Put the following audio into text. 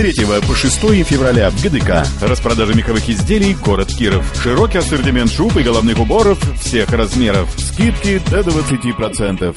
3 по 6 февраля в ГДК. Распродажа меховых изделий «Город Киров». Широкий ассортимент шуб и головных уборов всех размеров. Скидки до 20%.